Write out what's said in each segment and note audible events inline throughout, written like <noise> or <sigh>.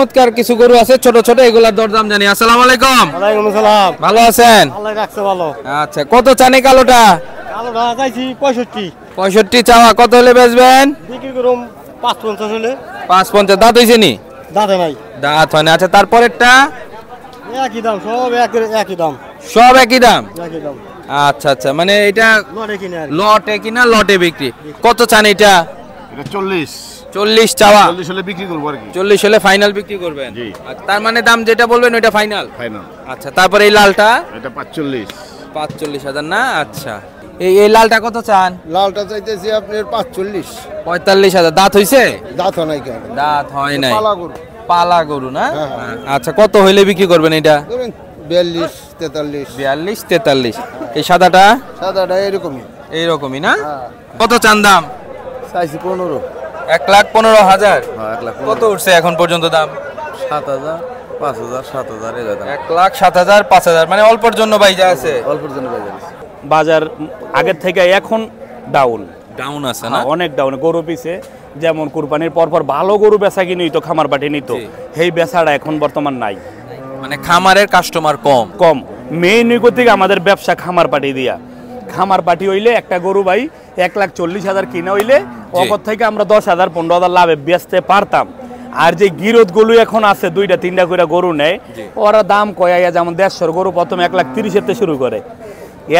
চমৎকার কিছু গরু আছে ছোট ছোট এগুলার দরদাম জানি। আসসালামু আলাইকুম। ওয়ালাইকুম আসসালাম। ভালো আছেন? আল্লাহ রাখছে ভালো। আচ্ছা কত চানি কালোটা? কালো ভাড়া চাইছি পঁয়ষট্টি। পঁয়ষট্টি চাওয়া কত হলে বেচবেন? বিক্রি করুম পাঁচ পঞ্চাশ হলে। পাঁচ পঞ্চাশ দাঁত হয়েছে নি? দাদা নাই। দাঁত হয় না। আচ্ছা তারপরেরটা? একই দাম সব এক একই দাম। সব একই দাম? একই দাম। আচ্ছা আচ্ছা মানে এটা লড়ে কিনে। লটে কিনা লটে বিক্রি। কত চান এটা? এটা চল্লিশ। চল্লিশ চাওয়া। চল্লিশ হলে বিক্রি করব আর কি। চল্লিশ হলে ফাইনাল বিক্রি করবেন। তার মানে দাম যেটা বলবেন ওইটা ফাইনাল ফাইনাল আচ্ছা তারপরে এই লালটা? এটা পাঁচচল্লিশ। পাঁচচল্লিশ হাজার না? আচ্ছা। এই এই লালটা কত চান? লালটা চাইতেছি আপনার পাঁচচল্লিশ। পঁয়তাল্লিশ হাজার। দাঁত হইছে? দাঁত হয় নাই কেন? দাঁত হয় নাই। পালা গরু। পালা গরু না? হ্যাঁ, হ্যাঁ। আচ্ছা কত হইলে বিক্রি করবেন এটা বিয়াল্লিশ তেতাল্লিশ। বিয়াল্লিশ তেতাল্লিশ। এই সাদাটা? সাদাটা এরকমই। এইরকমই না? হ্যাঁ। কত চান দাম? চাইছি পনেরো। এক লাখ পনেরো হাজার। হ্যাঁ কত উঠছে এখন পর্যন্ত দাম? সাত হাজার পাঁচ হাজার সাত হাজার এক লাখ সাত হাজার পাঁচ হাজার। মানে অল্পর জন্য যা আছে। অল্পের জন্য বাজার আছে। বাজার আগের থেকে এখন ডাউন ডাউন আছে না? অনেক ডাউন গরু পিছে যেমন কুরবানির পর পর ভালো গরু বেচা কিনি তো খামার বাটি নিত। সেই বেচাটা এখন বর্তমান নাই। মানে খামারের কাস্টমার কম। কম। মেইন থেকে আমাদের ব্যবসা খামার পাটি দিয়া। খামার পাটি হইলে একটা গরু ভাই এক লাখ চল্লিশ হাজার কিনা হইলে অপর থেকে আমরা দশ হাজার পনেরো হাজার লাভে বেচতে পারতাম। আর যে গিরত গরু এখন আছে দুইটা তিনটা করে গরু নেয় ওরা দাম কয়াইয়া যেমন দেড়শোর গরু প্রথম এক লাখ তিরিশের থেকে শুরু করে।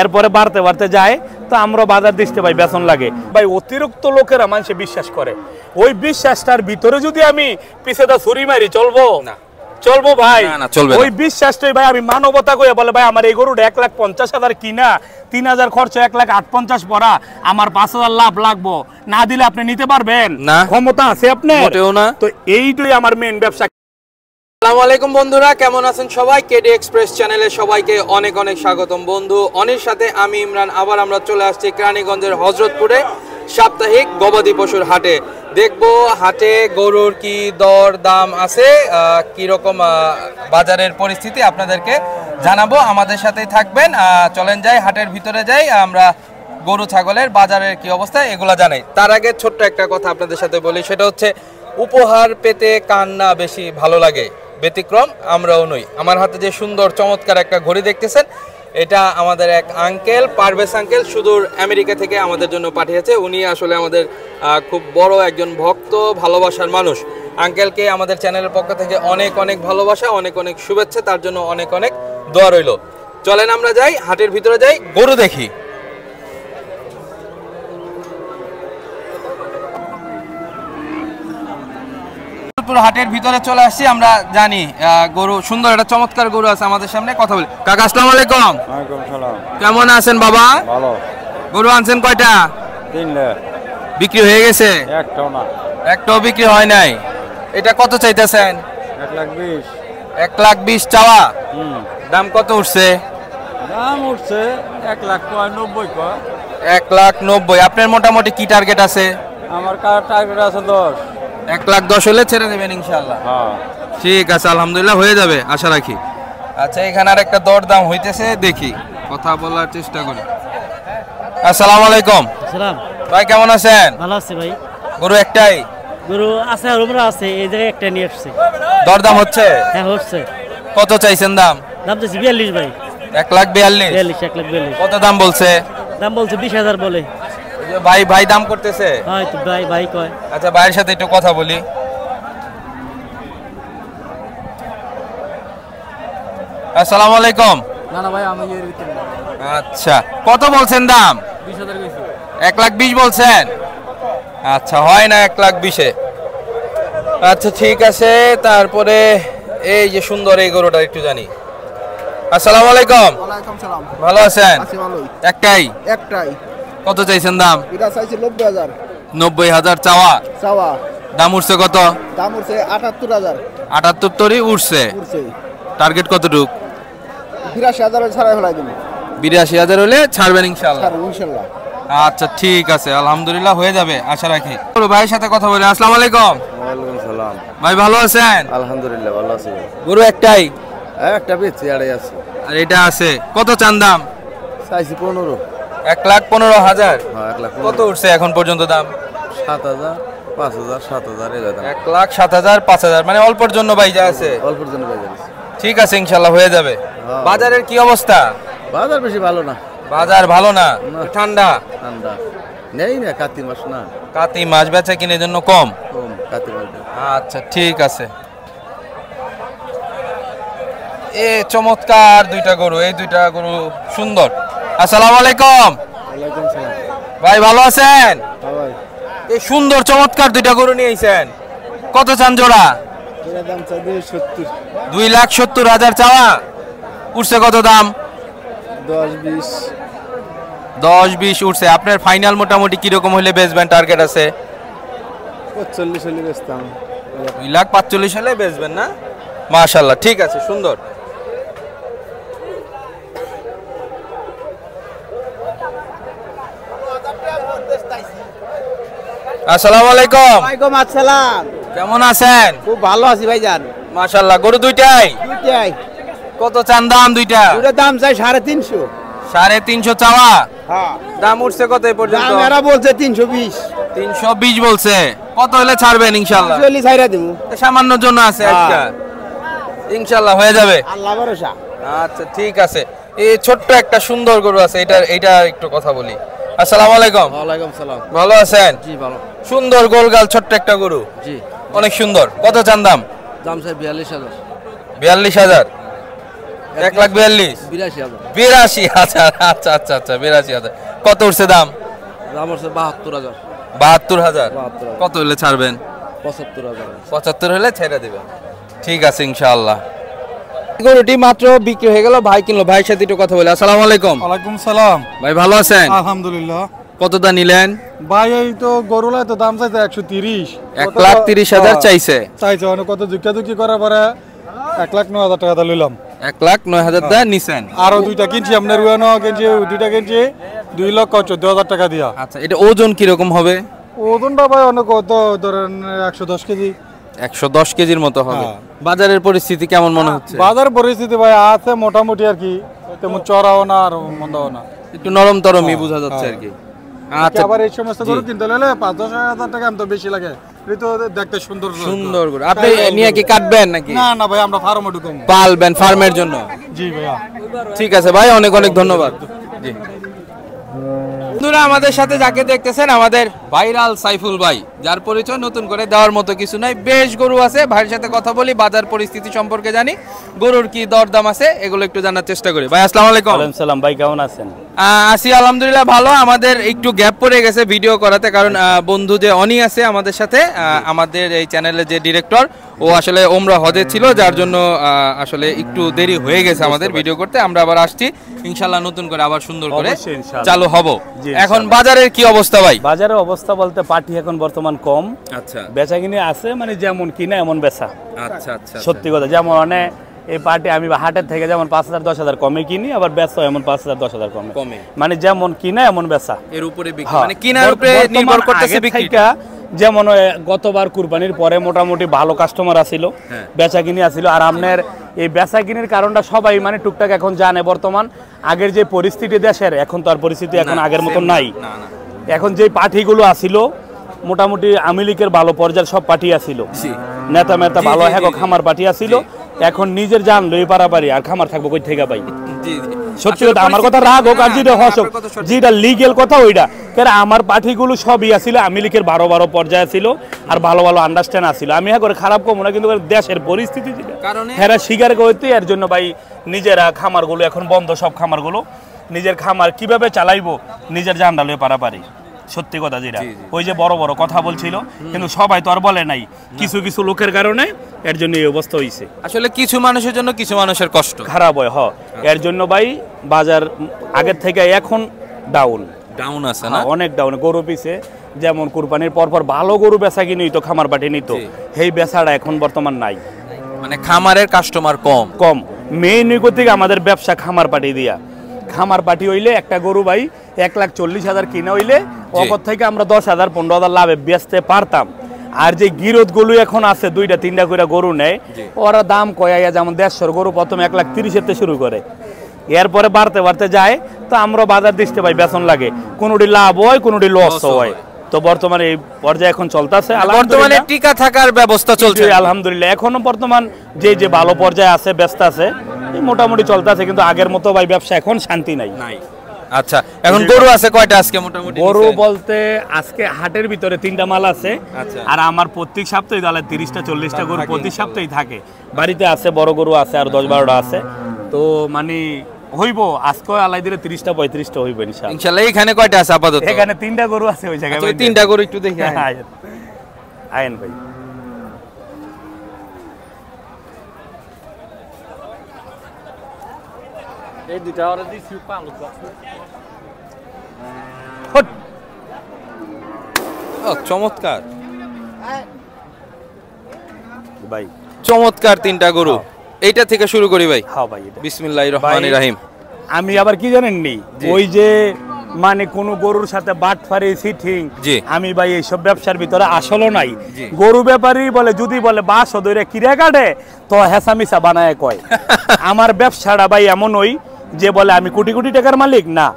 এরপরে বাড়তে বাড়তে যায় তো আমরা বাজার দিতে ভাই বেতন লাগে। ভাই অতিরিক্ত লোকেরা মানুষে বিশ্বাস করে। ওই বিশ্বাসটার ভিতরে যদি আমি পিছে দা ছুরি মারি চলবো? না। চলবো ভাই। না, চলবে। ওই বিশ্বাসটাই ভাই আমি মানবতা করে বলে ভাই আমার এই গরুটা এক লাখ পঞ্চাশ হাজার কিনা তিন হাজার খরচ এক লাখ আট পঞ্চাশ পড়া আমার পাঁচ হাজার লাভ লাগবো। না দিলে আপনি নিতে পারবেন? না। ক্ষমতা আছে আপনার? না। তো এইটাই আমার মেন ব্যবসা। আসসালামু আলাইকুম বন্ধুরা কেমন আছেন সবাই? কেডি এক্সপ্রেস চ্যানেলে সবাইকে অনেক অনেক স্বাগতম। বন্ধু অনির সাথে আমি ইমরান আবার আমরা চলে আসছি কেরানীগঞ্জের হজরতপুরে। সাপ্তাহিক গবাদি পশুর হাটে। দেখব হাটে গরুর কি দর দাম আছে আহ, কি রকম বাজারের পরিস্থিতি আপনাদেরকে জানাব। আমাদের সাথেই থাকবেন চলেন যাই হাটের ভিতরে যাই আমরা গরু ছাগলের বাজারের কি অবস্থা এগুলা জানাই। তার আগে ছোট্ট একটা কথা আপনাদের সাথে বলি সেটা হচ্ছে উপহার পেতে কান্না বেশি ভালো লাগে ব্যতিক্রম আমরাও নই। আমার হাতে যে সুন্দর চমৎকার একটা ঘড়ি দেখতেছেন এটা আমাদের এক আঙ্কেল পারভেস আঙ্কেল সুদূর আমেরিকা থেকে আমাদের জন্য পাঠিয়েছে। উনি আসলে আমাদের খুব বড় একজন ভক্ত, ভালোবাসার মানুষ। আঙ্কেলকে আমাদের চ্যানেলের পক্ষ থেকে অনেক অনেক ভালোবাসা, অনেক অনেক শুভেচ্ছা, তার জন্য অনেক অনেক দোয়া রইল। চলেন আমরা যাই, হাটের ভিতরে যাই, গরু দেখি। পুরো হাটের ভিতরে চলে আসছি আমরা জানি গরু সুন্দর একটা চমৎকার গরু আছে আমাদের সামনে কথা বলি। কাকা আসসালামু আলাইকুম। কেমন আছেন বাবা? ভালো। গরু আনছেন কয়টা? তিনটে। বিক্রি হয়ে গেছে? একটাও না। একটাও বিক্রি হয় নাই। এটা কত চাইতেছেন? এক লাখ বিশ। এক লাখ বিশ চাওয়া? হুম। দাম কত উঠছে? দাম উঠছে এক লাখ নব্বই এক লাখ নব্বই। আপনার মোটামুটি কি টার্গেট আছে? আমার কার টার্গেট আছে দশ। এক লাখ দশ হলে ছেড়ে দেবেন ইনশাল্লাহ হ্যাঁ। ঠিক আছে আলহামদুলিল্লাহ হয়ে যাবে আশা রাখি। আচ্ছা এখানে আর একটা দর দাম হইতেছে দেখি। কথা বলার চেষ্টা করি। আসসালামু আলাইকুম। ভাই কেমন আছেন? ভালো আছি ভাই। গরু একটাই? গরু আছে আর উপরে আছে এই জায়গায় একটা নিয়ে আসছে। দরদাম হচ্ছে? হ্যাঁ হচ্ছে। কত চাইছেন দাম? দাম চাইছি বিয়াল্লিশ ভাই। এক লাখ বিয়াল্লিশ। বিয়াল্লিশ এক লাখ বিয়াল্লিশ। কত দাম বলছে? দাম বলছে বিশ হাজার বলে। ভাই ভাই দাম করতেছে? হয় তো ভাই ভাই কয়। আচ্ছা ভাইয়ের সাথে একটু কথা বলি। আসসালামু আলাইকুম। না না ভাই আমি আচ্ছা কত বলছেন দাম? বিশ হাজার গেছি এক লাখ বিশ বলছেন? আচ্ছা হয় না এক লাখ বিশে? আচ্ছা ঠিক আছে তারপরে এই যে সুন্দর এই গরুটা একটু জানি। আসসালামু আলাইকুম। ওয়ালাইকুম সালাম। ভালো আছেন? আছি ভালোই। একটাই? একটাই। কত চাইছেন দাম? এটা চাইছি নব্বই হাজার। নব্বই হাজার চাওয়া? চাওয়া। দাম উঠছে কত? দাম হচ্ছে আটাত্তর হাজার। আটাত্তর তরই উঠছে। উঠছে। টার্গেট কতটুক? বিরাশি হাজার ছাড়াই ফেলাই দেবো। বিরাশি হাজার হলে ছাড়বেন ইনশাল্লাহ ইনশাল্লাহ আচ্ছা ঠিক আছে আলহামদুলিল্লাহ হয়ে যাবে আশা রাখি। বলো, ভাইয়ের সাথে কথা বলি আসসালামু আলাইকুম। ওয়ালাইকুম সালাম। ভাই ভালো আছেন? আলহামদুলিল্লাহ ভালো আছি গরু একটাই? একটা বেচছি আড়াই আছে। আর এটা আছে। কত চান দাম? চাইছি পনেরো। এক লাখ পনেরো হাজার? হ্যাঁ কত উঠছে এখন পর্যন্ত দাম? সাত হাজার পাঁচ হাজার সাত হাজার এক লাখ সাত হাজার পাঁচ হাজার মানে অল্পর জন্য যা আছে। অল্পের জন্য ঠিক আছে ইনশাল্লাহ হয়ে যাবে। হ্যাঁ। বাজারের কি অবস্থা? বাজার বেশি ভালো না। বাজার ভালো না। ঠান্ডা? ঠান্ডা। নেই না কার্তিক মাস না। কাতি মাছ বেচা কিনে জন্য কম? কম মাস আচ্ছা ঠিক আছে। এ চমৎকার দুইটা গরু এই দুইটা গরু সুন্দর। আসসালামু আলাইকুম ভাই ভালো আছেন? এই সুন্দর চমৎকার দুইটা গরু নিয়ে আইছেন। কত চান জোড়া? দুই লাখ সত্তর হাজার চাওয়া? উঠছে কত দাম? দশ বিশ। দশ বিশ উঠছে। আপনার ফাইনাল মোটামুটি কীরকম হলে বেচবেন? টার্গেট আছে? দুই লাখ পাঁচচল্লিশ হলে বেচবেন না? মাশাল্লাহ ঠিক আছে সুন্দর। আসসালামু আলাইকুম। ওয়ালাইকুম আসসালাম। কেমন আছেন? খুব ভালো আছি ভাইজান। গরু দুইটাই? দুইটাই। কত চান দাম দুইটা? দাম চাই সাড়ে তিনশো। সাড়ে তিনশো চাওয়া? হ্যাঁ। দাম উঠছে কত পর্যন্ত? এরা বলছে তিনশো বিশ। তিনশো বিশ বলছে। কত হলে ছাড়বেন ইনশাল্লাহ দিব সামান্য জন্য আছে হ্যাঁ। ইনশাল্লাহ হয়ে যাবে। আল্লাহ ভরসা। আচ্ছা ঠিক আছে। এই ছোট্ট একটা সুন্দর গরু আছে এটা এটা একটু কথা বলি। আসসালামু আলাইকুম। ওয়ালাইকুম সালাম। ভালো আছেন? জি ভালো। সুন্দর গোলগাল ছোট্ট একটা গরু। জি। অনেক সুন্দর। কত চান দাম? দাম চাই বিয়াল্লিশ হাজার। বিয়াল্লিশ হাজার। এক লাখ বিয়াল্লিশ। বিরাশি হাজার। বিরাশি হাজার। আচ্ছা আচ্ছা আচ্ছা বিরাশি হাজার। কত উঠছে দাম? দাম হচ্ছে বাহাত্তর হাজার। বাহাত্তর হাজার। কত হলে ছাড়বেন? পঁচাত্তর হাজার। পঁচাত্তর হলে ছেড়ে দেবেন। ঠিক আছে ইনশাআল্লাহ। গরুটি মাত্র বিক্রি হয়ে গেল ভাই কিনলো ভাইয়ের সাথে একটু কথা বলে। আসসালামু আলাইকুম। ওয়ালাইকুম সালাম। ভাই ভালো আছেন? আলহামদুলিল্লাহ। কতটা নিলেন? ভাই এই তো গরুলাই তো দাম চাইছে একশো তিরিশ। এক লাখ তিরিশ হাজার চাইছে। চাইছে মানে কত জুকা জুকি করার পরে এক লাখ নয় হাজার টাকা লইলাম। এক লাখ নয় হাজার টাকা নিছেন। আরও দুইটা কিনছি আপনার উয়ানো কিনছি দুইটা কিনছি দুই লক্ষ চোদ্দ হাজার টাকা দিয়া। আচ্ছা এটা ওজন কীরকম হবে? ওজনটা ভাই অনেক কত ধরেন একশো দশ কেজি। একশো দশ কেজির মতো হবে। হ্যাঁ। বাজারের পরিস্থিতি কেমন মনে হচ্ছে? বাজার পরিস্থিতি ভাই আছে মোটামুটি আর কি তেমন চড়াও না আর মন্দাও না। একটু নরম তরমই বোঝা যাচ্ছে আর কি। আচ্ছা আবার এই সমস্ত গরু কিনতে হলে পাঁচ দশ হাজার টাকা তো বেশি লাগে। দেখতে সুন্দর সুন্দর করে আপনি নিয়ে কি কাটবেন নাকি? না না ভাই আমরা ফার্ম ঢুকম পালবেন ফার্মের জন্য? জি ভাইয়া। ঠিক আছে ভাই অনেক অনেক ধন্যবাদ। জি। বন্ধুরা আমাদের সাথে যাকে দেখতেছেন, আমাদের ভাইরাল সাইফুল ভাই, যার পরিচয় নতুন করে দেওয়ার মতো কিছু নাই। বেশ গরু আছে, ভাইয়ের সাথে কথা বলি, বাজার পরিস্থিতি সম্পর্কে জানি। গরুর কি দরদাম আছে, এগুলো একটু জানার চেষ্টা করি। ভাই, আসসালামু আলাইকুম। সালাম, ভাই, কেমন আছেন? আছি আলহামদুলিল্লাহ ভালো। আমাদের একটু গ্যাপ পড়ে গেছে ভিডিও করাতে কারণ বন্ধু যে অনি আছে আমাদের সাথে আমাদের এই চ্যানেলের যে ডিরেক্টর ও আসলে ওমরা হজে ছিল যার জন্য আসলে একটু দেরি হয়ে গেছে আমাদের ভিডিও করতে। আমরা আবার আসছি ইনশাল্লাহ নতুন করে আবার সুন্দর করে চালু হব। এখন বাজারের কি অবস্থা ভাই? বাজারের অবস্থা বলতে পাটি এখন বর্তমান কম। আচ্ছা। বেচা কিনে আছে মানে যেমন কিনা এমন বেচা। আচ্ছা আচ্ছা সত্যি কথা যেমন মানে এই পার্টি আমি হাটের থেকে যেমন পাঁচ হাজার দশ হাজার কমে কিনি আবার বেচা এমন পাঁচ হাজার দশ হাজার কমে। কমে। মানে যেমন কিনা এমন বেচা। এর উপরে হ্যাঁ। মানে কিনার উপরে নির্ভর করতেছে আগের যেমন গতবার কুরবানির পরে মোটামুটি ভালো কাস্টমার আসিল হ্যাঁ। বেচা কিনি আসিল আর আপনার এই বেচা কিনির কারণটা সবাই মানে টুকটাক এখন জানে। বর্তমান আগের যে পরিস্থিতি দেশের এখন তো আর পরিস্থিতি এখন আগের মতো নাই। এখন যে পার্টিগুলো আসিল মোটামুটি আওয়ামী লীগের ভালো পর্যায়ের সব পার্টি আসিল। নেতা মেতা ভালো হ্যাঁ। খামার পার্টি আসিল এখন নিজের জান লই পারাপারি আর খামার থাকব কই থেকে ভাই? জি সত্যি কথা আমার কথা রাগ হোক আর যেটা হস। যেটা লিগেল কথা ওইটা। কারণ আমার পার্টিগুলো সবই আসিল আমি লীগের বারো বারো পর্যায়ে ছিল আর ভালো ভালো আন্ডারস্ট্যান্ড আসিল আমি হ্যাঁ করে খারাপ কম না কিন্তু দেশের পরিস্থিতি যেটা। হেরা স্বীকার করতে এর জন্য ভাই নিজেরা খামারগুলো এখন বন্ধ সব খামারগুলো। নিজের খামার কীভাবে চালাইবো নিজের জানডা লয়ে পারাপারি। সত্যি কথা যেটা। ওই যে বড় বড় কথা বলছিল কিন্তু সবাই তো আর বলে নাই। কিছু কিছু লোকের কারণে এর জন্য এই অবস্থা হয়েছে আসলে কিছু মানুষের জন্য কিছু মানুষের কষ্ট। খারাপ হয় হ। এর জন্য ভাই বাজার আগের থেকে এখন ডাউন ডাউন আছে না? অনেক ডাউন গরু পিছে যেমন কুরবানির পর পর ভালো গরু বেচা কিনি তো খামার বাটি নিত। সেই বেচাটা এখন বর্তমান নাই। মানে খামারের কাস্টমার কম। কম। মেইন থেকে আমাদের ব্যবসা খামার পাটি দিয়া। খামার পাটি হইলে একটা গরু ভাই এক লাখ চল্লিশ হাজার কিনা হইলে অপর থেকে আমরা দশ হাজার পনেরো হাজার লাভে বেচতে পারতাম। আর যে গিরত গরু এখন আছে দুইটা তিনটা করে গরু নেয় ওরা দাম কয়াইয়া যেমন দেড়শোর গরু প্রথম এক লাখ তিরিশের থেকে শুরু করে। এরপরে বাড়তে বাড়তে যায় তো আমরা বাজার দিতে পাই বেতন লাগে। কোনোটি লাভ হয় কোনোটি লস হয়। তো বর্তমানে এই পর্যায়ে এখন চলতেছে। বর্তমানে টিকা থাকার ব্যবস্থা চলছে। আলহামদুলিল্লাহ। এখনও বর্তমান যে যে ভালো পর্যায়ে আছে ব্যস্ত আছে মোটামুটি চলতেছে কিন্তু আগের মতো ভাই ব্যবসা এখন শান্তি নাই। নাই। আচ্ছা এখন গরু আছে কয়টা আজকে মোটামুটি গরু বলতে আজকে হাটের ভিতরে তিনটা মাল আছে আচ্ছা। আর আমার প্রত্যেক সপ্তাহে তাহলে তিরিশটা চল্লিশটা গরু প্রতি সপ্তাহে থাকে। বাড়িতে আছে বড় গরু আছে আর দশ বারোটা আছে। তো মানে হইব আজকে আলাই দিলে তিরিশটা পঁয়ত্রিশটা হইব ইনশাল্লাহ ইনশাআল্লাহ এখানে কয়টা আছে আপাতত? এখানে তিনটা গরু আছে ওই জায়গায় আচ্ছা, ওই তিনটা গরু একটু দেখি আয়। চমৎকার। ভাই। চমৎকার তিনটা গরু। এইটা থেকে শুরু করি ভাই। হ্যাঁ ভাই এটা। বিসমিল্লাহির রহমানির রহিম। আমি আবার কি জানেন নি ওই যে মানে কোন গরুর সাথে বাট ফারি সিটিং। আমি ভাই এইসব ব্যবসার ভিতরে আসলে নাই। গরু ব্যাপারী বলে যদি বলে বাস ওদের কিরে কাটে তো হেসামিসা বানায় কয়। <laughs> আমার ব্যবসাটা ভাই এমন ওই যে বলে আমি কোটি কোটি টাকার মালিক? না।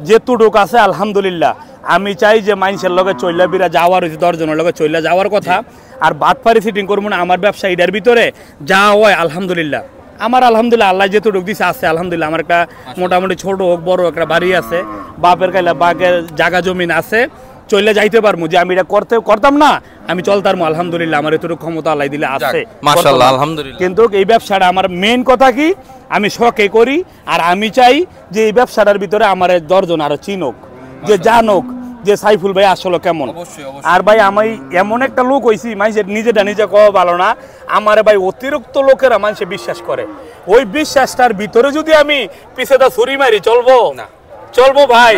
যে তুটুক আছে আলহামদুলিল্লাহ। আমি চাই যে মানুষের লগে চৈলা বিরা যাওয়ার হয়েছে দশজনের লগে চৈলা যাওয়ার কথা। আর বাটপারি সিটিং করব না আমার ব্যবসা এটার ভিতরে যা হয় আলহামদুলিল্লাহ। আমার আলহামদুলিল্লাহ আল্লাহ যেতুটুক দিছে আছে আলহামদুলিল্লাহ। আমার একটা মোটামুটি ছোট হোক বড় হোক একটা বাড়ি আছে। বাপের কাইলা বাঘের জায়গা জমিন আছে। চলে যাইতে পারব যে আমি এটা করতে করতাম না। আমি চলতাম আলহামদুলিল্লাহ আমার এতটুকু ক্ষমতা আল্লাহ দিলে আছে। মাশাআল্লাহ, আলহামদুলিল্লাহ। কিন্তু এই ব্যবসাটা আমার মেন কথা কি আমি শখে করি আর আমি চাই যে এই ব্যবসাটার ভিতরে আমার দশজন আরও চিনুক যে জানুক যে সাইফুল ভাই আসলে কেমন। আর ভাই আমি এমন একটা লোক হইছি মানুষের নিজেটা নিজে কওয়া ভালো না আমার ভাই অতিরিক্ত লোকেরা মানুষে বিশ্বাস করে। ওই বিশ্বাসটার ভিতরে যদি আমি পিছেটা ছুরি মারি চলবো? না। চলবো ভাই।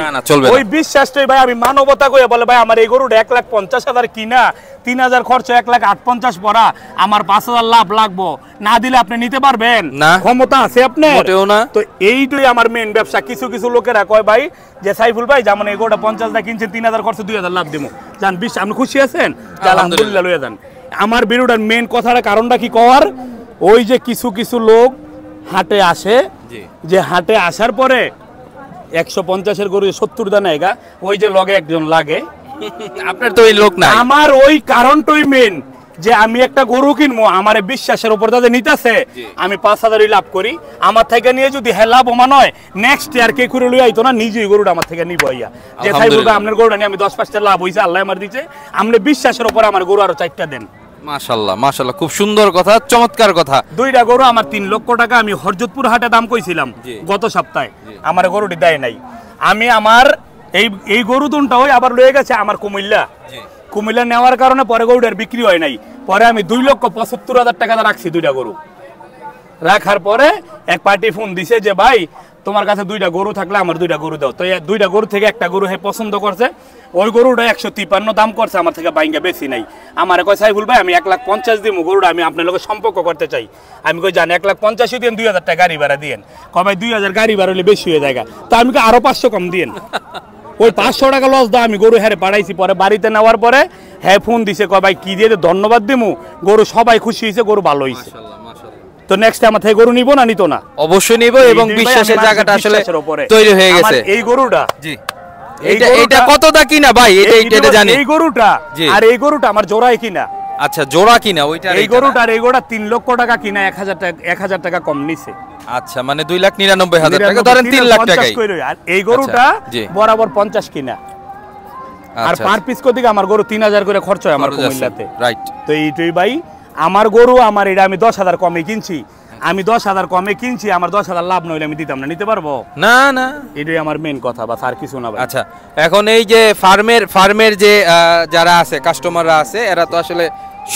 ওই বিশ্বাসটাই ভাই আমি মানবতা কইয়া বলে ভাই আমার এই গরুটা এক লাখ পঞ্চাশ হাজার কিনা তিন হাজার খরচ এক লাখ আট পঞ্চাশ পড়া আমার পাঁচ হাজার লাভ লাগবো। না দিলে আপনি নিতে পারবেন। না। ক্ষমতা আছে মোটেও না। তো এইটাই আমার মেন ব্যবসা। কিছু কিছু লোকেরা কয় ভাই যে সাইফুল ভাই যেমন এই গরুটা পঞ্চাশ দা কিনছেন তিন হাজার খরচ দুই হাজার লাভ দিব জান বিশ আপনি খুশি আছেন? আলহামদুলিল্লাহ। লইয়া যান। আমার বিরুটার মেন কথাটা কারণটা কি কর ওই যে কিছু কিছু লোক হাটে আসে। যে হাটে আসার পরে একশো পঞ্চাশের গরু সত্তর দানা এগা ওই যে লগে একজন লাগে। আপনার তো ওই লোক নাই। আমার ওই কারণটাই মেন যে আমি একটা গরু কিনবো আমার বিশ্বাসের উপর তাদের নিতেছে আমি পাঁচ হাজারই লাভ করি। আমার থেকে নিয়ে যদি হ্যাঁ লাভবান হয় নেক্সট ইয়ার কে করে লই আইতো না নিজেই গরুটা আমার থেকে নিবো ইয়া যে তাই আলহামদুলিল্লাহ। আপনার গরুটা নিয়ে আমি দশ পাঁচটা লাভ হয়েছে আল্লাহ আমার দিচ্ছে আপনি বিশ্বাসের উপর আমার গরু আরও চারটা দেন। মাশাআল্লাহ মাশাআল্লাহ। খুব সুন্দর কথা চমৎকার কথা। দুইটা গরু আমার তিন লক্ষ টাকা আমি হরজতপুর হাটে দাম কইছিলাম গত সপ্তাহে। আমার গরুটি দেয় নাই। আমি আমার এই এই গরু আবার লয়ে গেছে আমার কুমিল্লা। কুমিল্লা নেওয়ার কারণে পরে গরুটার বিক্রি হয় নাই। পরে আমি দুই লক্ষ পঁচাত্তর হাজার টাকা রাখছি দুইটা গরু। রাখার পরে এক পার্টি ফোন দিছে যে ভাই তোমার কাছে দুইটা গরু থাকলে আমার দুইটা গরু দাও। তো দুইটা গরু থেকে একটা গরু হে পছন্দ করছে। ওই গরুটা একশো তিপ্পান্ন দাম করছে আমার থেকে বাইঙ্গা বেশি নাই। আমার কয় সাইফুল ভাই আমি এক লাখ পঞ্চাশ দিব গরুটা আমি আপনার লোকের সম্পর্ক করতে চাই। আমি কই জানি এক লাখ পঞ্চাশই দিন দুই হাজার টাকা গাড়ি ভাড়া দিয়েন। কবে দুই হাজার গাড়ি ভাড়া হলে বেশি হয়ে যায় তা আমি আরও পাঁচশো কম দিয়েন। ওই পাঁচশো টাকা লস দাও আমি গরু হ্যারে পাঠাইছি পরে বাড়িতে নেওয়ার পরে হ্যাঁ ফোন দিছে কয় ভাই কি দিয়ে ধন্যবাদ দিমু? গরু সবাই খুশি হয়েছে গরু ভালো হয়েছে। তো নেক্সট আমার থেকে গরু নিবো না নিত না? অবশ্যই নিব এবং বিশ্বাসের জায়গাটা আসলে তৈরি হয়ে গেছে। এই গরুটা জি। এটা এটা কত দা কিনা ভাই? এটা এটা জানি। এই গরুটা আর এই গরুটা আমার জোড়ায় কিনা। আচ্ছা জোড়া কিনা ওইটা এই গরুটা এই গরুটা তিন লক্ষ টাকা কিনা এক হাজার টাকা এক হাজার টাকা কম নিছে। আচ্ছা মানে দুই লাখ নিরানব্বই হাজার টাকা। ধরেন তিন লাখ। আর এই গরুটা আচ্ছা, বরাবর পঞ্চাশ কিনা। আর আচ্ছা। পার পিস কোদিকে আমার গরু তিন হাজার করে খরচ হয় আমার কুমিল্লাতে। রাইট তো এইটাই ভাই আমার গরু আমার এটা আমি দশ হাজার কমে কিনছি। আমি দশ হাজার কমে কিনছি আমার দশ হাজার লাভ নইলে আমি দিতাম না নিতে পারব? না না। এটাই আমার মেন কথা বা আর কিছু না আচ্ছা এখন এই যে ফার্মের ফার্মের যে যারা আছে কাস্টমাররা আছে এরা তো আসলে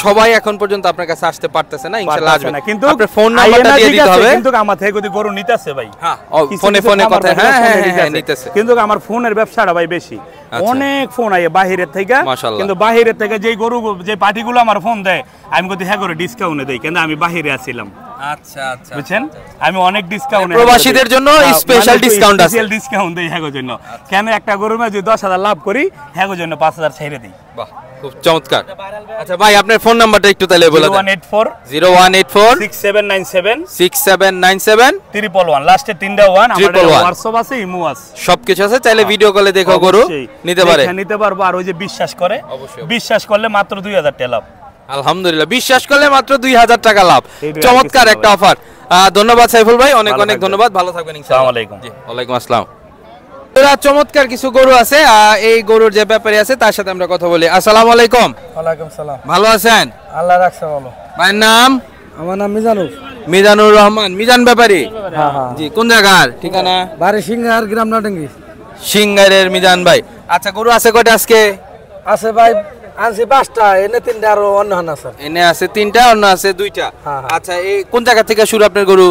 সবাই এখন পর্যন্ত আপনার কাছে আসতে পারতেছে না ইনশাআল্লাহ আসবে। না কিন্তু আপনার ফোন নাম্বারটা দিয়ে দিতে হবে। কিন্তু আমার থেকে যদি গরু নিতেছে ভাই। হ্যাঁ ফোনে ফোনে কথা হ্যাঁ হ্যাঁ হ্যাঁ নিতেছে। নিতেছে। কিন্তু আমার ফোনের ব্যবসাটা ভাই বেশি। আচ্ছা। অনেক ফোন আইয়ে বাহিরের থেকে মাশাআল্লাহ। কিন্তু বাহিরের থেকে যেই গরু যে পার্টিগুলো আমার ফোন দেয় আমি কিন্তু হ্যাঁ করে ডিসকাউন্টে দেই। কিন্তু আমি বাহিরে আছিলাম আচ্ছা আচ্ছা বুঝছেন? আমি অনেক ডিসকাউন্ট প্রবাসীদের জন্য special discount আছে। স্পেশাল ডিসকাউন্ট দেই হ্যাঁ জন্য। কেন একটা গরুর মাঝে দশ হাজার লাভ করি হ্যাঁ জন্য পাঁচ হাজার ছেড়ে দিই। বাহ। খুব চমৎকার। আচ্ছা ভাই আপনার ফোন নাম্বারটা একটু তাহলে বলে দেন। Eight four zero one eight four six seven nine seven six seven nine seven triple one লাস্টে তিনটা ওয়ান আমার Triple one. হোয়াটসঅ্যাপ আছে ইমো আছে। সবকিছু আছে চাইলে ভিডিও কলে দেখো গরু নিতে পারে। নিতে পারব আর ওই যে বিশ্বাস করে। বিশ্বাস করলে মাত্র দুই হাজার টাকা লাভ। আলহামদুলিল্লাহ বিশ্বাস করলে মাত্র দুই হাজার টাকা লাভ। চমৎকার একটা অফার ধন্যবাদ সাইফুল ভাই অনেক অনেক ধন্যবাদ ভালো থাকবেন ইনশাআল্লাহ। আসসালামু আলাইকুম। জি ওয়ালাইকুম আসসালাম। এরা চমৎকার কিছু গরু আছে এই গরুর যে ব্যাপারে আছে তার সাথে আমরা কথা বলি। আসসালামু আলাইকুম। ওয়ালাইকুম সালাম। ভালো আছেন? আল্লাহ রাখছে বলো ভাইয়ের নাম? আমার নাম মিজানুর। মিজানুর রহমান। মিজান ব্যাপারী? হ্যাঁ হ্যাঁ। জি কোন জায়গার? ঠিকানা? বাড়ি সিংহার গ্রাম নাটঙ্গি। সিঙ্গারের মিজান ভাই। আচ্ছা গরু আছে কয়টা আজকে? আছে ভাই আনছি পাঁচটা এনে তিনটা আরও অন্য আছে। এনে আছে তিনটা অন্য আছে দুইটা। হ্যাঁ। আচ্ছা এই কোন জায়গা থেকে শুরু আপনার গরু?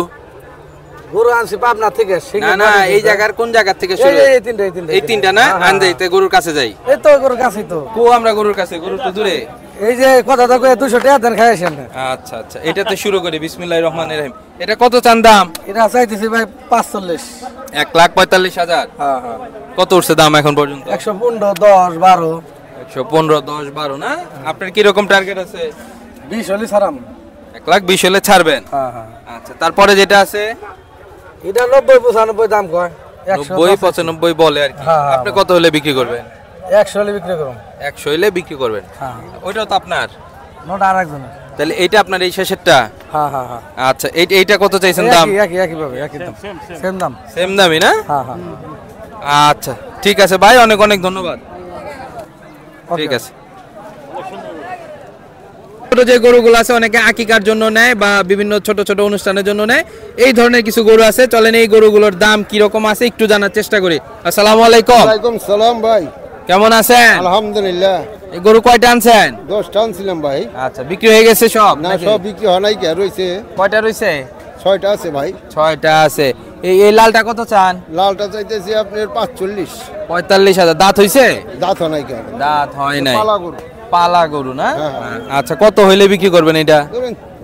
গরু আনছি পাবনা থেকে না না এই জায়গার কোন জায়গা থেকে এই শুরু? এই- এই তিনটা এই তিনটা এই তিনটা না? হ্যাঁ, হ্যাঁ, আন যাইতে গরুর কাছে যাই? এই তো গরু কাছেই তো। কো আমরা গরুর কাছে? গরু তো দূরে। এই যে কথা তো কয়ে টাকা দেন খাই আসেন আচ্ছা আচ্ছা এটাতে শুরু করি। বিসমিল্লাহির রহমানির রহিম। এটা কত চান দাম? এটা চাইতেছি ভাই পাঁচচল্লিশ। এক লাখ পঁয়তাল্লিশ হাজার? হ্যাঁ হ্যাঁ। কত উঠছে দাম এখন পর্যন্ত? একশো পনেরো দশ বারো। একশো পনেরো দশ বারো না? আপনার কীরকম টার্গেট আছে? বিশ হলে ছাড়াম। এক লাখ বিশ হলে ছাড়বেন? হ্যাঁ হ্যাঁ। আচ্ছা তারপরে যেটা আছে? এটা নব্বই পঁচানব্বই দাম কয়? একশো নব্বই পঁচানব্বই বলে আর কি। হ্যাঁ, হ্যাঁ, আপনি কত হলে বিক্রি করবেন? একশো হলে বিক্রি করুন। একশো হলে বিক্রি করবেন। হ্যাঁ। ওইটাও তো আপনার। নোটা আর একজনের। তাহলে এইটা আপনার এই শেষেরটা? হ্যাঁ হ্যাঁ হ্যাঁ। আচ্ছা এই এইটা কত চাইছেন দাম? একই একই ভাবে একই দাম। সেম দাম। সেম দামই না? হ্যাঁ হ্যাঁ। আচ্ছা ঠিক আছে ভাই অনেক অনেক ধন্যবাদ। ঠিক আছে। ছোট যে গরুগুলো আছে অনেকে আকিকার জন্য নেয় বা বিভিন্ন ছোট ছোট অনুষ্ঠানের জন্য নেয়। এই ধরনের কিছু গরু আছে। চলেন এই গরুগুলোর দাম কি রকম আছে একটু জানার চেষ্টা করি। আসসালামু আলাইকুম। ওয়ালাইকুম সালাম ভাই। কেমন আছেন? আলহামদুলিল্লাহ। এই গরু কয়টা আনছেন? দশটা আনছিলাম ভাই। আচ্ছা বিক্রি হয়ে গেছে সব না সব বিক্রি হয় নাই কে রয়েছে কয়টা রয়েছে ছয়টা আছে ভাই। ছয়টা আছে। এই এই লালটা কত চান? লালটা চাইতেছি আপনার পাঁচচল্লিশ। পঁয়তাল্লিশ হাজার। দাঁত হইছে? দাঁত হয় নাই দাঁত হয় নাই। পালা গরু। পালা গরু না? হ্যাঁ। আচ্ছা কত হইলে বিক্রি করবেন এটা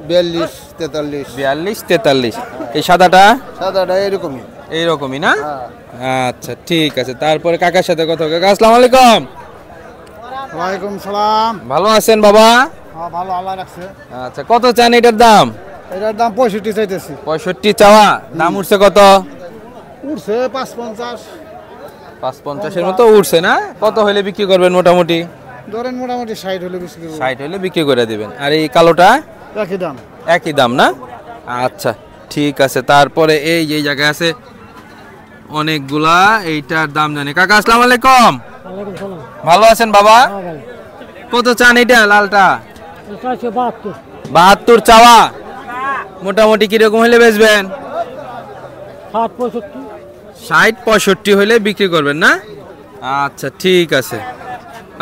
বিয়াল্লিশ তেতাল্লিশ। বিয়াল্লিশ তেতাল্লিশ। এই সাদাটা? সাদাটা এরকমই। এইরকমই না? হ্যাঁ। আচ্ছা ঠিক আছে। তারপরে কাকার সাথে কথা। কাকা আসসালামু আলাইকুম। ওয়ালাইকুম সালাম। ভালো আছেন বাবা? হ্যাঁ ভালো আল্লাহ রাখছে। আচ্ছা কত চান এটার দাম? এটার দাম পঁয়ষট্টি চাইতেছি। পঁয়ষট্টি চাওয়া। দাম উঠছে কত? উঠছে পাঁচ পঞ্চাশ পাঁচ পঞ্চাশের মতো উঠছে না? কত হইলে বিক্রি করবেন মোটামুটি? ধরেন মোটামুটি ষাট হলে বেশি করব। ষাট হইলে বিক্রি করে দিবেন। আর এই কালোটা? একই দাম। একই দাম না? আচ্ছা ঠিক আছে। তারপরে এই যে জায়গায় আছে অনেকগুলা এইটার দাম জানি। কাকা আসসালামু আলাইকুম। ভালো আছেন বাবা? কত চান এটা লালটা? বাহাত্তর। চাওয়া? মোটামুটি কীরকম হলে বেচবেন? ষাট পঁয়ষট্টি হলে বিক্রি করবেন না? আচ্ছা ঠিক আছে।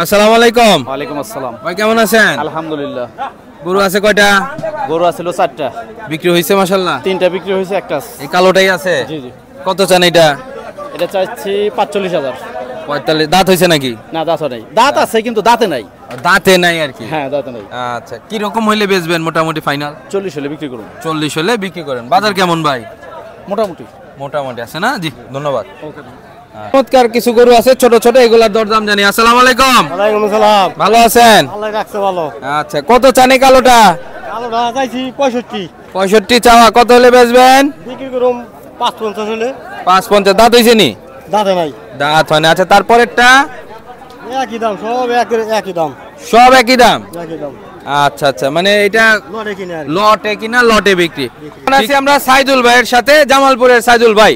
আসসালামু আলাইকুম। ওয়ালাইকুম আসসালাম। ভাই কেমন আছেন? আলহামদুলিল্লাহ। গরু আছে কয়টা? গরু আছিল চারটা। বিক্রি হয়েছে মাসাল্লাহ তিনটা বিক্রি হয়েছে একটা আছে। এই কালোটাই আছে? জি জি। কত চান এটা? এটা চাইছি পাঁচচল্লিশ হাজার। পঁয়তাল্লিশ। দাঁত হয়েছে নাকি? না দাঁত নাই। দাঁত আছে কিন্তু দাঁতে নাই। দাঁতে নাই আর কি? হ্যাঁ দাঁতে নাই। আচ্ছা কি রকম হইলে বেচবেন মোটামুটি ফাইনাল? চল্লিশ হলে বিক্রি করুন। চল্লিশ হলে বিক্রি করেন। বাজার কেমন ভাই? মোটামুটি। মোটামুটি আছে না? জি ধন্যবাদ। চমৎকার কিছু গরু আছে ছোট ছোট এগুলার দরদাম জানি। আসসালামু আলাইকুম। ওয়ালাইকুম সালাম ভালো আছেন? আল্লাহ রাখছে ভালো। আচ্ছা কত চান এই কালোটা চাইছি পঁয়ষট্টি। পঁয়ষট্টি চাওয়া কত হলে বেচবেন? বিক্রি করুম পাঁচ পঞ্চাশ হলে। পাঁচ পঞ্চাশ দাঁত হয়েছে নি? দাঁতে নাই। দাঁত হয় না। আচ্ছা তারপরেরটা? একই দাম সব একই দাম। সব একই দাম? একই দাম। আচ্ছা আচ্ছা মানে এটা লটে কিনা লটে বিক্রি। আমরা সাইদুল ভাইয়ের সাথে জামালপুরের সাইদুল ভাই।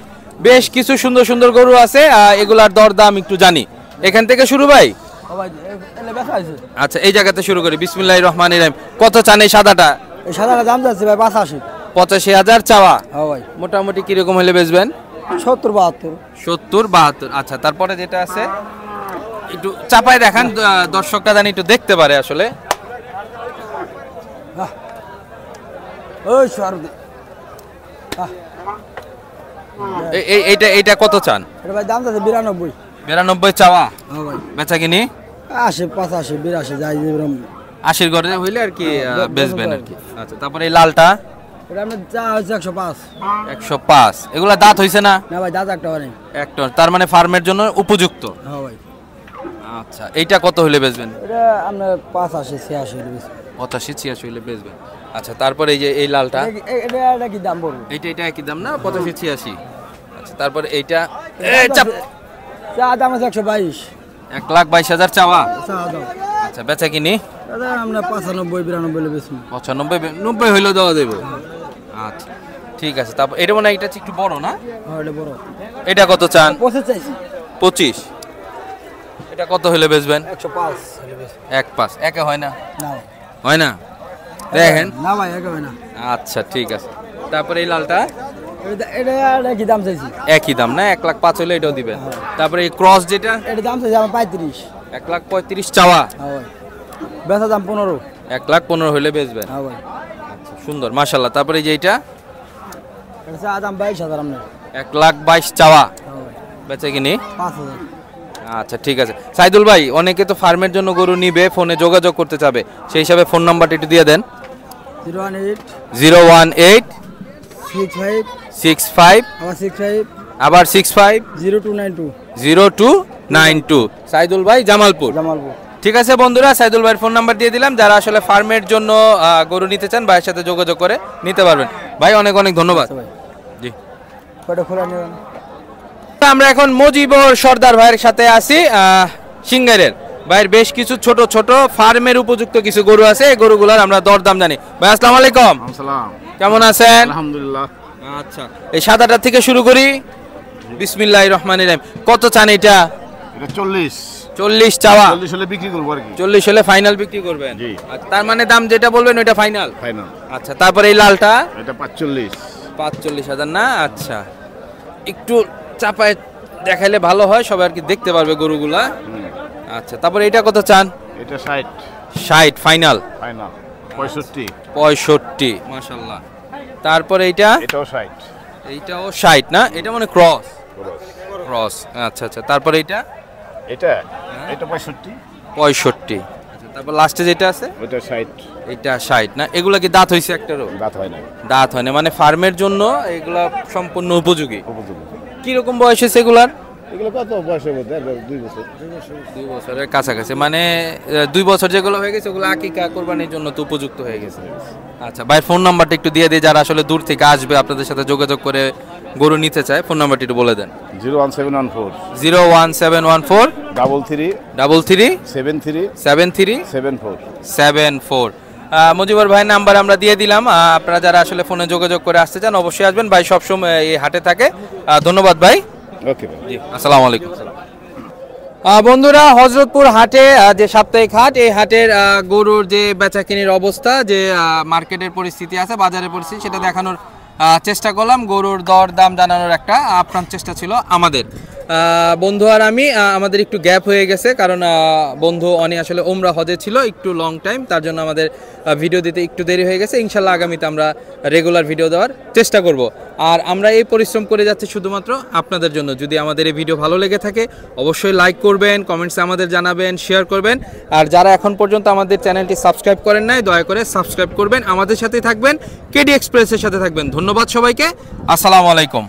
বেশ কিছু সুন্দর সুন্দর গরু আছে এগুলার দরদাম একটু জানি। এখান থেকে শুরু ভাই? আচ্ছা এই জায়গাতে শুরু করি। বিসমিল্লাহ রহমান রহিম কত চান এই সাদাটা? এই সাদাটা দাম যাচ্ছে ভাই পাঁচাশি। পঁচাশি হাজার চাওয়া। হ্যাঁ ভাই। মোটামুটি কীরকম হলে বেচবেন? সত্তর বাহাত্তর। সত্তর বাহাত্তর। আচ্ছা তারপরে যেটা আছে একটু চাপায় দেখান আহ, দর্শকরা জানি একটু দেখতে পারে আসলে। ওই সর এইটা এইটা কত চান? এটা ভাই দাম যাচ্ছে বিরানব্বই। বিরানব্বই চাওয়া? হ্যাঁ ভাই। বেচা কিনি? আশি পঁচাশি বিরাশি যাই যেরকম আশির ঘরে হইলে আর কি বেচবেন আর কি। আচ্ছা তারপরে এই লালটা? একশো পাঁচ। এগুলা দাঁত হইছে না? না ভাই দাদা একটা নেই একটা তার মানে ফার্মের জন্য উপযুক্ত? হ্যাঁ ভাই। আচ্ছা এইটা কত হইলে বেচবেন? এটা আপনার পাঁচ আশি ছিয়াশি পঁচাশি ছিয়াশি হলে বেচবেন। আচ্ছা তারপরে এই যে এই লালটা? এটা এটা কি দাম পড়বে এইটা এটা একই দাম না? পঁচাশি ছিয়াশি। আচ্ছা তারপরে এইটা? চা দাম আছে একশো বাইশ। এক লাখ বাইশ হাজার চাওয়া? আচ্ছা বেচা কিনি? দাদা আমরা পঁচানব্বই বিরানব্বই বেশি পঁচানব্বই নব্বই হইলেও দেওয়া দেবো আচ্ছা ঠিক আছে তারপর এটা মনে হয় এটা একটু বড় না? এটা বড়। এটা কত চান? পঁচিশ চাইছি। পঁচিশ। এটা কত হলে বেচবেন? একশো পাঁচ এক পাঁচ। একে হয় না? না। হয় না? দেখেন। না ভাই একেবারে না। আচ্ছা ঠিক আছে। তারপরে এই লালটা? এটা দাম চাইছি। একই দাম না? এক লাখ পাঁচ হলে এটাও দিবেন। তারপরে এই ক্রস যেটা? এটা দাম চাইছি আমার পঁয়ত্রিশ। এক লাখ পঁয়ত্রিশ চাওয়া। হ্যাঁ বেচা দাম পনেরো। এক লাখ পনেরো হলে বেচবেন। হ্যাঁ আচ্ছা সুন্দর মাশাল্লাহ তারপরে এই যে এটা দাম বাইশ হাজার আপনার এক লাখ বাইশ চাওয়া। হ্যাঁ বেচে কিনি পাঁচ হাজার। আচ্ছা ঠিক আছে। সাইদুল ভাই অনেকে তো ফার্মের জন্য গরু নিবে ফোনে যোগাযোগ করতে চাবে। সেই হিসাবে ফোন নাম্বারটা একটু দিয়ে দেন। Zero one eight six five six five আবার সিক্স ফাইভ আবার six five zero two nine two zero two nine two Saidul ভাই জামালপুর। জামালপুর। ঠিক আছে বন্ধুরা সাইদুল ভাইয়ের ফোন নাম্বার দিয়ে দিলাম। যারা আসলে ফার্মের জন্য গরু নিতে চান ভাইয়ের সাথে যোগাযোগ করে নিতে পারবেন। ভাই অনেক অনেক ধন্যবাদ। ভাই। জি। আমরা এখন মুজিবর সর্দার ভাইয়ের সাথে আছি সিঙ্গারের। ভাইয়ের বেশ কিছু ছোট ছোট ফার্মের উপযুক্ত কিছু গরু আছে এই গরুগুলোর আমরা দরদাম জানি। ভাই আসসালামু আলাইকুম। কেমন আছেন? আলহামদুলিল্লাহ। আচ্ছা এই সাদাটা থেকে শুরু করি। বিসমিল্লাহ রহমান রহিম। কত চান এটা? চল্লিশ। চল্লিশ চাওয়া। চল্লিশ হলে বিক্রি করব আর কি। চল্লিশ হলে ফাইনাল বিক্রি করবেন। তার মানে দাম যেটা বলবেন ওইটা ফাইনাল? ফাইনাল। আচ্ছা তারপরে এই লালটা? এটা পাঁচচল্লিশ। পাঁচচল্লিশ হাজার না? আচ্ছা। একটু চাপায় দেখাইলে ভালো হয় সবাই আর কি দেখতে পারবে গরুগুলা। আচ্ছা তারপরে এটা কত চান? এটা ষাট। ষাট ফাইনাল ফাইনাল পঁয়ষট্টি। পঁয়ষট্টি মাশাল্লাহ তারপরে এইটা? এটাও ষাট। এইটাও ষাট না? এটা মানে ক্রস ক্রস আচ্ছা আচ্ছা। তারপরে এইটা? এটা? এটা পঁয়ষট্টি। পঁয়ষট্টি। আচ্ছা তারপর লাস্টে যেটা আছে? ওটা ষাট। এটা ষাট না? এগুলা কি দাঁত হয়েছে একটারও? দাঁত হয় না দাঁত হয় না মানে ফার্মের জন্য এগুলা সম্পূর্ণ উপযোগী। উপযোগী। কীরকম বয়স হয়েছে এগুলার? এগুলো কত বয়সের মধ্যে? দুই বছর। দুই বছরের কাছাকাছি। মানে দুই বছর যেগুলো হয়ে গেছে ওগুলো আকিকা কোরবানির জন্য তো উপযুক্ত হয়ে গেছে। আচ্ছা ভাই ফোন নাম্বারটা একটু দিয়ে দিই যারা আসলে দূর থেকে আসবে আপনাদের সাথে যোগাযোগ করে গরু নিতে চায় ফোন নাম্বারটা একটু বলে দেন। Zero one seven one four. Zero one seven one four. Double three. Double three. Seven three. Seven three. Seven four. Seven four. Mujibur ভাইয়ের নাম্বার আমরা দিয়ে দিলাম। আপনারা যারা আসলে ফোনে যোগাযোগ করে আসতে চান অবশ্যই আসবেন। ভাই সবসময় এই হাটে থাকে। ধন্যবাদ ভাই। ওকে আসসালামু আলাইকুম। বন্ধুরা হজরতপুর হাটে যে সাপ্তাহিক হাট এই হাটের গরুর যে বেচাকিনির অবস্থা যে মার্কেটের পরিস্থিতি আছে বাজারের পরিস্থিতি সেটা দেখানোর চেষ্টা করলাম। গরুর দর দাম জানানোর একটা আপ্রাণ চেষ্টা ছিল আমাদের। বন্ধু আর আমি আমাদের একটু গ্যাপ হয়ে গেছে, কারণ বন্ধু অনেক আসলে ওমরা হজে ছিল একটু লং টাইম তার জন্য আমাদের ভিডিও দিতে একটু দেরি হয়ে গেছে। ইনশাল্লাহ আগামীতে আমরা রেগুলার ভিডিও দেওয়ার চেষ্টা করব। আর আমরা এই পরিশ্রম করে যাচ্ছি শুধুমাত্র আপনাদের জন্য। যদি আমাদের এই ভিডিও ভালো লেগে থাকে, অবশ্যই লাইক করবেন কমেন্টসে আমাদের জানাবেন শেয়ার করবেন। আর যারা এখন পর্যন্ত আমাদের চ্যানেলটি সাবস্ক্রাইব করেন নাই, দয়া করে সাবস্ক্রাইব করবেন। আমাদের সাথে থাকবেন কেডি এক্সপ্রেসের সাথে থাকবেন। ধন্যবাদ সবাইকে। আসসালামু আলাইকুম।